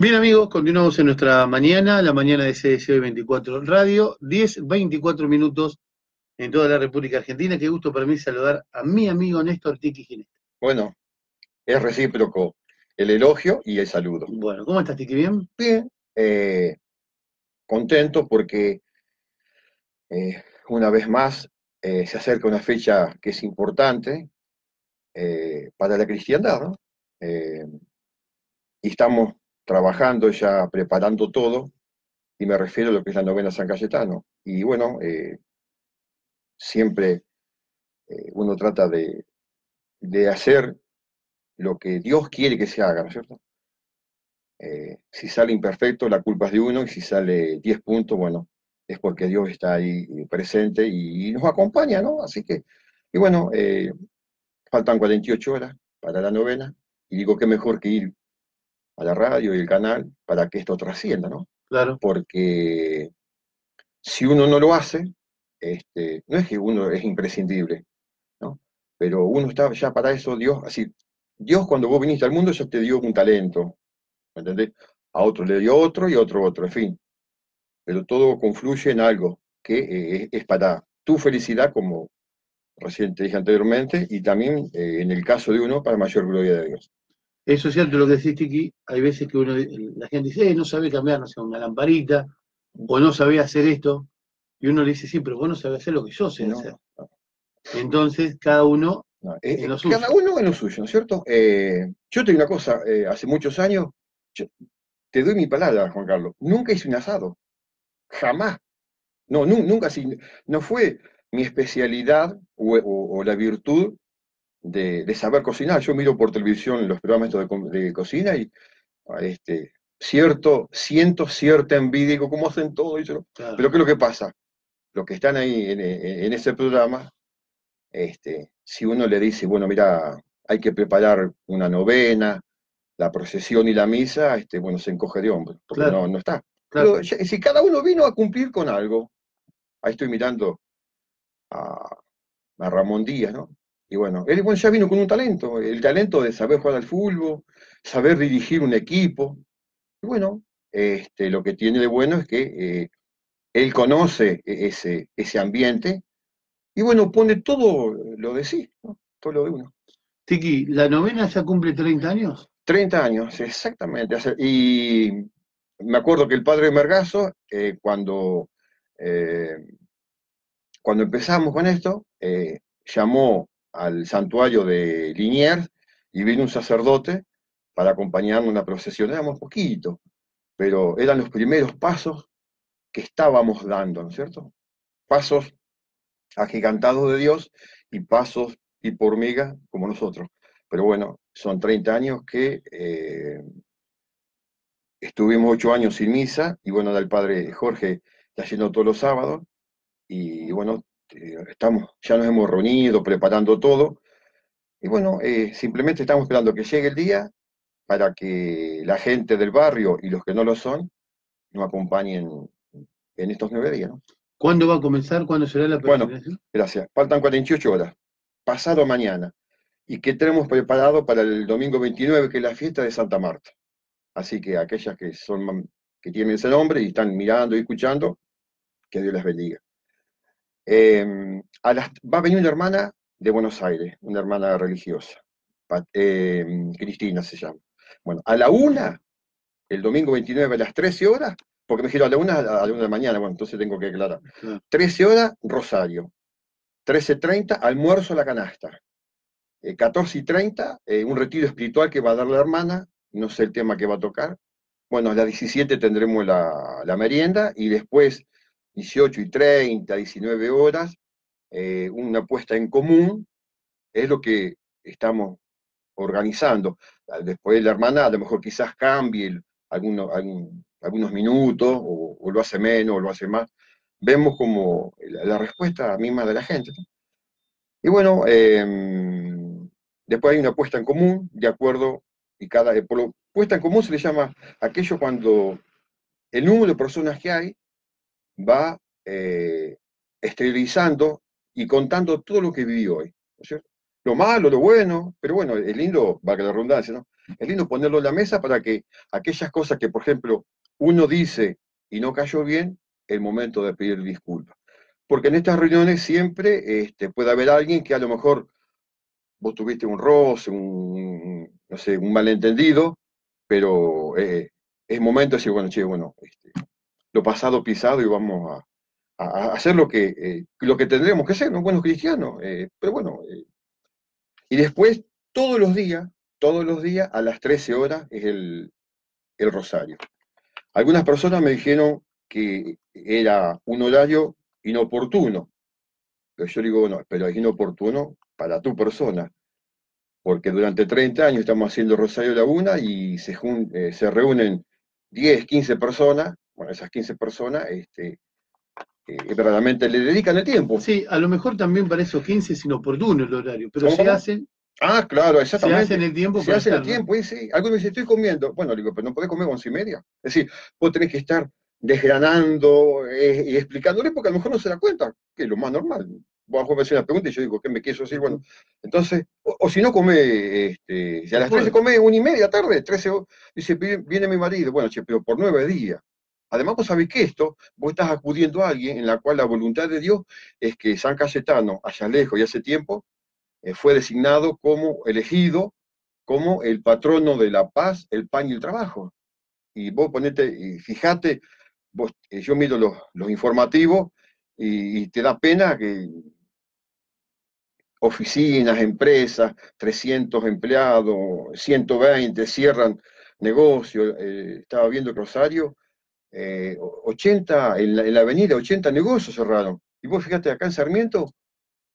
Bien amigos, continuamos en nuestra mañana, la mañana de CDC 24 Radio, 10, 24 minutos en toda la República Argentina. Qué gusto para mí saludar a mi amigo Néstor Tiki Ginesta. Bueno, es recíproco el elogio y el saludo. Bueno, ¿cómo estás Tiki? ¿Bien? Bien, eh, contento porque eh, una vez más eh, se acerca una fecha que es importante para la cristiandad, ¿no? y estamos trabajando ya, preparando todo, y me refiero a lo que es la novena San Cayetano. Y bueno, eh, siempre eh, uno trata de, hacer lo que Dios quiere que se haga, ¿no es cierto? Eh, si sale imperfecto, la culpa es de uno, y si sale 10 puntos, bueno, es porque Dios está ahí presente y, nos acompaña, ¿no? Así que, y bueno, faltan 48 horas para la novena, y digo, qué mejor que ir a la radio y el canal para que esto trascienda, ¿no? Claro. Porque si uno no lo hace, este, no es que uno es imprescindible, ¿no? Pero uno está ya para eso, Dios, así, Dios cuando vos viniste al mundo ya te dio un talento, ¿me entendés? A otro le dio otro y a otro otro, en fin. Pero todo confluye en algo que eh, es para tu felicidad, como recién te dije anteriormente, y también eh, en el caso de uno, para mayor gloria de Dios. Eso es cierto lo que decís, Tiki. Hay veces que uno, la gente dice, eh, no sabe cambiar, no sé, una lamparita, o no sabe hacer esto. Y uno le dice, sí, pero vos no sabés hacer lo que yo sé hacer. Entonces, cada uno en lo suyo. Cada uno en lo suyo, ¿no es cierto? Eh, yo te digo una cosa, eh, hace muchos años, te doy mi palabra, Juan Carlos, nunca hice un asado. Jamás. No, nunca, no fue mi especialidad o la virtud de, saber cocinar. Yo miro por televisión los programas de, cocina y este, cierto, siento cierta envidia, digo, ¿cómo hacen todo? Y Pero ¿qué es lo que pasa? Los que están ahí en, ese programa, este, si uno le dice, bueno, mira, hay que preparar una novena, la procesión y la misa, este, bueno, se encoge de hombro, porque no, no está. Pero si cada uno vino a cumplir con algo, ahí estoy mirando a, a Ramón Díaz, ¿no? Y bueno, él ya vino con un talento, el talento de saber jugar al fútbol, saber dirigir un equipo. Y bueno, este, lo que tiene de bueno es que eh, él conoce e-, ese, ese ambiente y bueno, pone todo lo de sí, todo lo de uno. Tiki, ¿la novena ya cumple 30 años? 30 años, exactamente. Y me acuerdo que el padre Mergazo, eh, cuando, eh, cuando empezamos con esto, llamó al santuario de Liniers y vino un sacerdote para acompañarnos en una procesión. Éramos poquito, pero eran los primeros pasos que estábamos dando, ¿no es cierto? Pasos agigantados de Dios y pasos y por miga como nosotros. Pero bueno, son 30 años que eh, estuvimos 8 años sin misa y bueno, el padre Jorge está yendo todos los sábados y bueno, este, estamos, ya nos hemos reunido, preparando todo, y bueno, eh, simplemente estamos esperando que llegue el día para que la gente del barrio y los que no lo son nos acompañen en estos nueve días. ¿Cuándo va a comenzar? ¿Cuándo será la Bueno, gracias. Faltan 48 horas. Pasado mañana. Y que tenemos preparado para el domingo 29, que es la fiesta de Santa Marta. Así que aquellas que son que tienen ese nombre y están mirando y escuchando, que Dios les bendiga. Em, va a venir una hermana de Buenos Aires, una hermana religiosa, em, Cristina se llama. Bueno, a la una, el domingo 29 a las 13 horas, porque me dijeron a la una, a la una de la mañana, bueno, entonces tengo que aclarar. 13 horas, Rosario. 13.30, almuerzo a la canasta. 14 eh, y 30, eh, un retiro espiritual que va a dar la hermana, no sé el tema que va a tocar. Bueno, a las 17 tendremos la, la merienda y después 18 y 30, 19 horas, eh, una puesta en común, es lo que estamos organizando. Después la hermana a lo mejor quizás cambie algunos, minutos, o, lo hace menos, o lo hace más. Vemos como la, respuesta misma de la gente. Y bueno, em, después hay una puesta en común, de acuerdo, y cada por puesta en común se le llama aquello cuando el número de personas que hay va eh, esterilizando y contando todo lo que vivió hoy, ¿no es cierto? Lo malo, lo bueno, pero bueno, es lindo, va a la redundancia, ¿no? es lindo ponerlo en la mesa para que aquellas cosas que, por ejemplo, uno dice y no cayó bien, el momento de pedir disculpas. Porque en estas reuniones siempre este, puede haber alguien que a lo mejor vos tuviste un roce, un, no sé, un malentendido, pero eh, es momento de decir, bueno, che, bueno, este, lo pasado pisado y vamos a, hacer lo que, eh, lo que tendríamos que hacer, ¿no? Buenos cristianos. Eh, pero bueno, y después, todos los días, todos los días, a las 13 horas, es el, el rosario. Algunas personas me dijeron que era un horario inoportuno. Pero yo digo, bueno, pero es inoportuno para tu persona, porque durante 30 años estamos haciendo Rosario Laguna y se, eh, se reúnen 10, 15 personas, bueno, esas 15 personas, este, eh, verdaderamente le dedican el tiempo. Sí, a lo mejor también para esos 15 es inoportuno el horario, pero se hacen Ah, claro, exactamente. Se hace en el tiempo. Se hace en el tiempo, y sí. Algunos dicen, estoy comiendo. Bueno, digo, pero no podés comer once y media. Es decir, vos tenés que estar desgranando eh, y explicándole porque a lo mejor no se da cuenta, que es lo más normal. Vos me haces una pregunta y yo digo, ¿qué me quiso decir? Bueno, entonces, o, si no come, este, si a las 13 come una y media tarde, 13, dice, viene mi marido, bueno, che, pero por nueve días. Además, vos sabés que esto, vos estás acudiendo a alguien en la cual la voluntad de Dios es que San Cayetano, allá lejos y hace tiempo, eh, fue designado como elegido como el patrono de la paz, el pan y el trabajo. Y vos ponete, y fíjate, vos, eh, yo miro los, informativos y, te da pena que oficinas, empresas, 300 empleados, 120 cierran negocios. Eh, estaba viendo que Rosario, 80, en la, en la, avenida 80 negocios cerraron. Y vos fíjate, acá en Sarmiento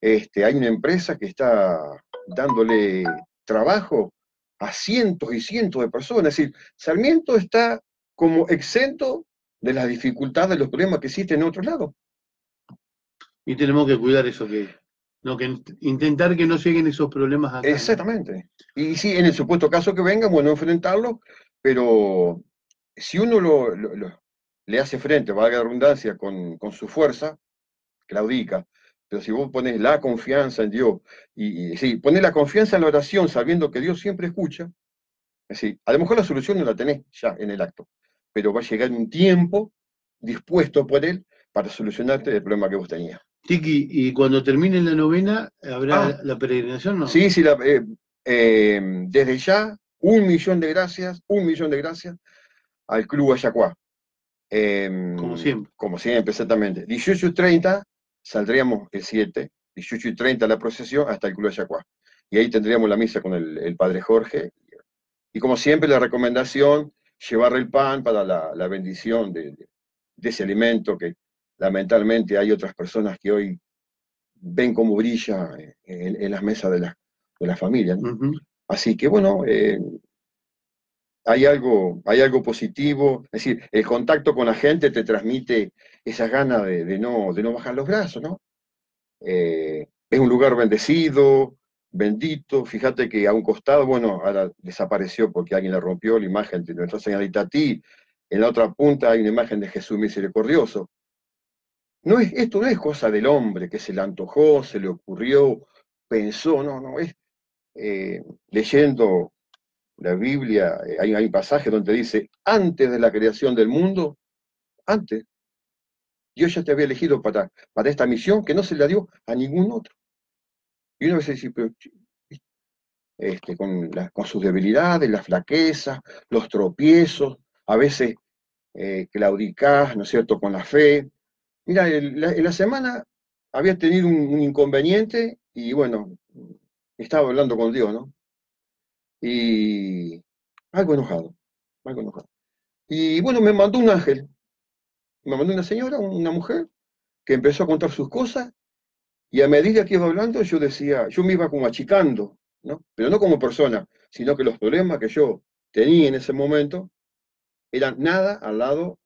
este, hay una empresa que está dándole trabajo a cientos y cientos de personas. Es decir, Sarmiento está como exento de las dificultades, de los problemas que existen en otros lados. Y tenemos que cuidar eso que, no, que intentar que no lleguen esos problemas acá. Exactamente. Y sí, en el supuesto caso que vengan, bueno, enfrentarlo, pero si uno lo, le hace frente, valga la redundancia, con, con su fuerza, claudica, pero si vos pones la confianza en Dios, y, y sí, pones la confianza en la oración sabiendo que Dios siempre escucha, es decir, a lo mejor la solución no la tenés ya en el acto, pero va a llegar un tiempo dispuesto por Él para solucionarte el problema que vos tenías. Tiki, ¿y cuando termine la novena habrá ah. la peregrinación? No? Sí, sí, eh, eh, desde ya, un millón de gracias, un millón de gracias al Club Ayacuá. Em, como siempre. Como siempre, exactamente. 18.30 saldríamos el 7, 18 y 30 la procesión hasta el Club Ayacuá. Y ahí tendríamos la misa con el, Padre Jorge. Y como siempre, la recomendación, llevar el pan para la, bendición de, ese alimento que lamentablemente hay otras personas que hoy ven cómo brilla en, las mesas de la, de la familia. Así que bueno, eh, hay algo, hay algo positivo, es decir, el contacto con la gente te transmite esa gana de, no, de no bajar los brazos, ¿no? Eh, es un lugar bendecido, bendito, fíjate que a un costado, bueno, ahora desapareció porque alguien le rompió la imagen de nuestra señorita a ti, en la otra punta hay una imagen de Jesús misericordioso. No es, esto no es cosa del hombre que se le antojó, se le ocurrió, pensó, no, no, es eh, leyendo la Biblia, eh, hay, un pasaje donde dice, antes de la creación del mundo, antes, Dios ya te había elegido para, para esta misión que no se la dio a ningún otro. Y uno a veces dice, este, con, sus debilidades, las flaquezas, los tropiezos, a veces eh, claudicás, ¿no es cierto?, con la fe. Mira, en la, semana había tenido un inconveniente y bueno, estaba hablando con Dios, ¿no? Y algo enojado, algo enojado. Y bueno, me mandó un ángel, me mandó una señora, una mujer, que empezó a contar sus cosas, y a medida que iba hablando, yo decía, yo me iba como achicando, ¿no? Pero no como persona, sino que los problemas que yo tenía en ese momento eran nada al lado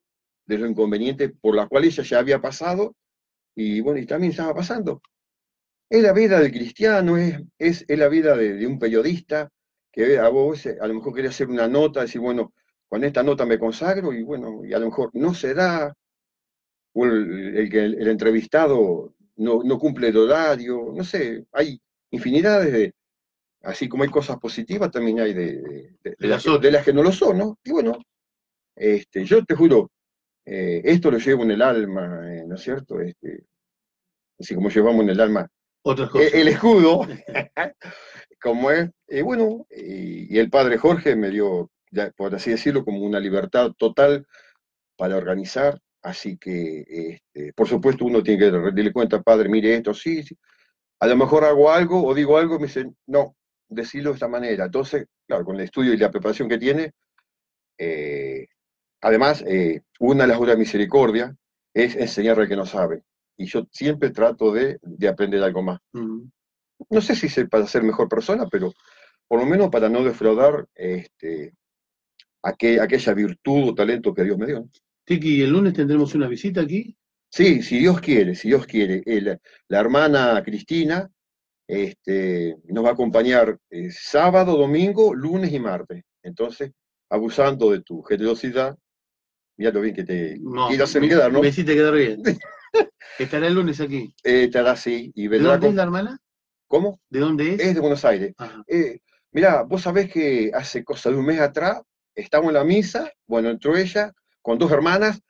de lo inconveniente por la cual ella ya había pasado, y bueno, y también estaba pasando. Es la vida del cristiano, es, es, la vida de un periodista, que a vos a lo mejor quería hacer una nota, decir, bueno, con esta nota me consagro y bueno, y a lo mejor no se da, o el, el, entrevistado no, no, cumple el horario, no sé, hay infinidades de, así como hay cosas positivas, también hay de, las, de las, que no lo son, ¿no? Y bueno, este, yo te juro, eh, esto lo llevo en el alma, eh, ¿no es cierto? Este, así como llevamos en el alma eh, el escudo, como es, bueno, y, el padre Jorge me dio, por así decirlo, como una libertad total para organizar, así que, este, por supuesto, uno tiene que darle cuenta, padre, mire esto, sí, sí, a lo mejor hago algo o digo algo me dicen, no, decirlo de esta manera. Entonces, claro, con el estudio y la preparación que tiene, además, una de las obras de misericordia es enseñar al que no sabe y yo siempre trato de, aprender algo más. No sé si es para ser mejor persona, pero por lo menos para no defraudar este, aquella virtud o talento que Dios me dio. Tiki, ¿el lunes tendremos una visita aquí? Sí, si Dios quiere, si Dios quiere. la hermana Cristina este, nos va a acompañar eh, sábado, domingo, lunes y martes. Entonces, abusando de tu generosidad, mira lo bien que te no, hacer quedar, ¿no? Me hiciste quedar bien. Estará el lunes aquí. Eh, estará así. Y ¿De dónde es la hermana? ¿Cómo? ¿De dónde es? Es de Buenos Aires. Eh, mirá, vos sabés que hace cosa de un mes atrás estamos en la misa, bueno, entró ella con dos hermanas,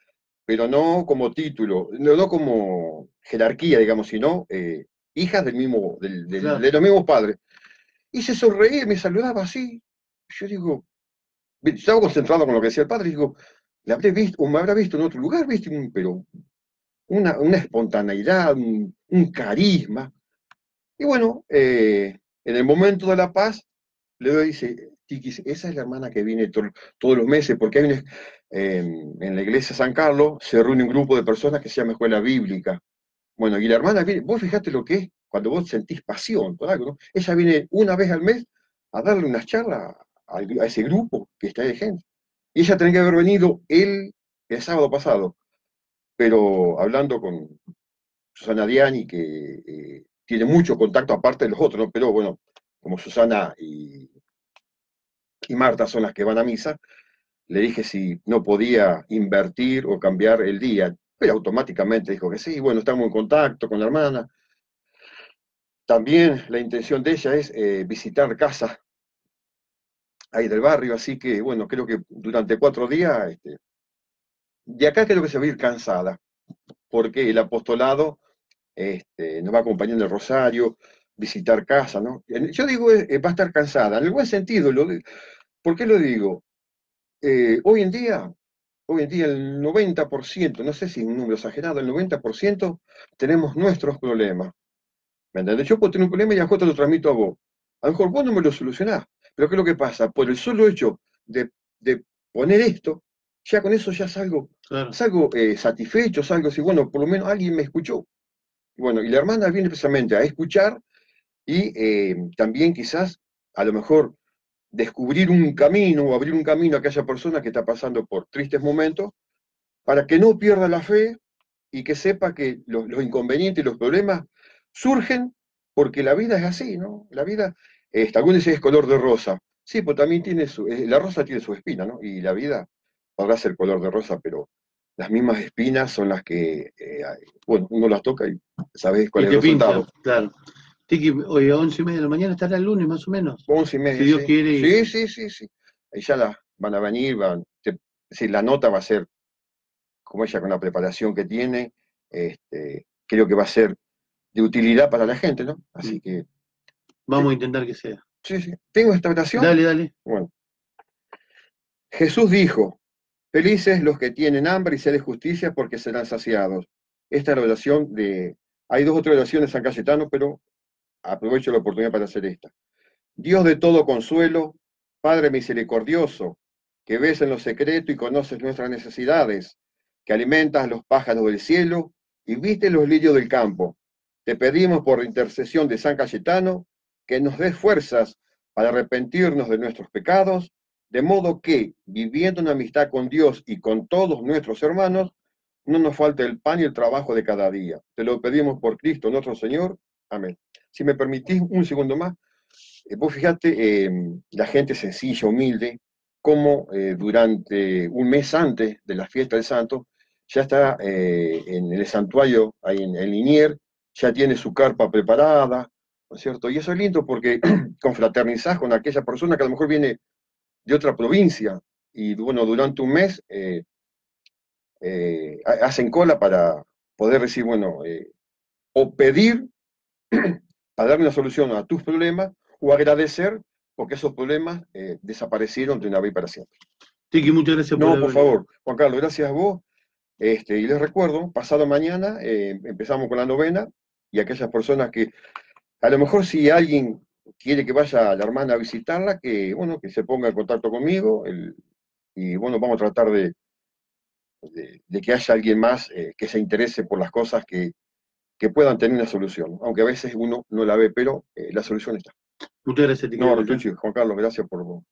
pero no como título, no, como jerarquía, digamos, sino eh, hijas del mismo, del, de los mismos padres. Y se sonreía, me saludaba así. Yo digo, estaba concentrado con lo que decía el padre, y digo, le habré visto, o me habrá visto en otro lugar, viste, pero una, espontaneidad, un, carisma. Y bueno, eh, en el momento de la paz, le dice, Tiki, esa es la hermana que viene todos los meses, porque hay em, en la iglesia San Carlos se reúne un grupo de personas que se llama Escuela Bíblica. Bueno, y la hermana viene, vos fijate lo que es cuando vos sentís pasión por algo, ¿no? Ella viene una vez al mes a darle unas charlas a, ese grupo que está de gente. Y ella tenía que haber venido el, el sábado pasado pero hablando con Susana Diani, que eh, tiene mucho contacto aparte de los otros, pero bueno, como Susana y, y Marta son las que van a misa, le dije si no podía invertir o cambiar el día, pero automáticamente dijo que sí, bueno, estamos en contacto con la hermana. También la intención de ella es eh, visitar casa ahí del barrio, así que bueno, creo que durante cuatro días este, de acá creo que se va a ir cansada, porque el apostolado este, nos va acompañando el rosario, visitar casa, ¿no? Yo digo, eh, va a estar cansada, en el buen sentido. Lo ¿Por qué lo digo? Eh, hoy en día, hoy en día el 90%, no sé si es un número exagerado, el 90% tenemos nuestros problemas. ¿Me entiendes? Yo puedo tener un problema y a te lo transmito a vos. A lo mejor vos no me lo solucionás, pero ¿qué es lo que pasa? Por el solo hecho de, de poner esto, ya con eso ya salgo, salgo eh, satisfecho, salgo así, bueno, por lo menos alguien me escuchó. Bueno, y la hermana viene precisamente a escuchar y eh, también quizás a lo mejor descubrir un camino o abrir un camino a aquella persona que está pasando por tristes momentos para que no pierda la fe y que sepa que los, inconvenientes y los problemas surgen porque la vida es así, ¿no? La vida, eh, algunos dicen es color de rosa. Sí, pues también tiene su, la rosa tiene su espina, ¿no? Y la vida podrá ser color de rosa, pero las mismas espinas son las que, eh, bueno, uno las toca y sabes cuál es el resultado. claro. Tiki, hoy a once y media de la mañana estará el lunes, más o menos. Once y media. Si Dios quiere. Sí, sí, sí, sí. Ahí ya la, van a venir, van, la nota va a ser, como ella con la preparación que tiene, este, creo que va a ser de utilidad para la gente, ¿no? Así mm. que. Vamos a intentar que sea. Sí, sí. ¿Tengo esta oración? Dale, dale. Bueno. Jesús dijo, Felices los que tienen hambre y sed de justicia porque serán saciados. Esta es la oración de... Hay dos otras oraciones de San Cayetano, pero aprovecho la oportunidad para hacer esta. Dios de todo consuelo, Padre misericordioso, que ves en lo secreto y conoces nuestras necesidades, que alimentas los pájaros del cielo y viste los lirios del campo. Te pedimos por intercesión de San Cayetano que nos des fuerzas para arrepentirnos de nuestros pecados de modo que, viviendo en amistad con Dios y con todos nuestros hermanos, no nos falte el pan y el trabajo de cada día. Te lo pedimos por Cristo nuestro Señor. Amén. Si me permitís un segundo más, eh, vos fíjate, em, la gente sencilla, humilde, como eh, durante un mes antes de la fiesta del santo, ya está eh, en el santuario, ahí en, el Linier, ya tiene su carpa preparada, ¿no es cierto? Y eso es lindo porque confraternizás con aquella persona que a lo mejor viene de otra provincia y, bueno, durante un mes eh, eh, hacen cola para poder decir, bueno, eh, o pedir para darme una solución a tus problemas o agradecer porque esos problemas desaparecieron de una vez para siempre. Tiki, muchas gracias por No, por favor, Juan Carlos, gracias a vos. Este, y les recuerdo, pasado mañana empezamos con la novena y aquellas personas que, a lo mejor si alguien quiere que vaya la hermana a visitarla, que, bueno, que se ponga en contacto conmigo, y bueno, vamos a tratar de, de, que haya alguien más eh, que se interese por las cosas que, que, puedan tener una solución, aunque a veces uno no la ve, pero eh, la solución está. Muchas gracias, No, Juan Carlos, gracias por,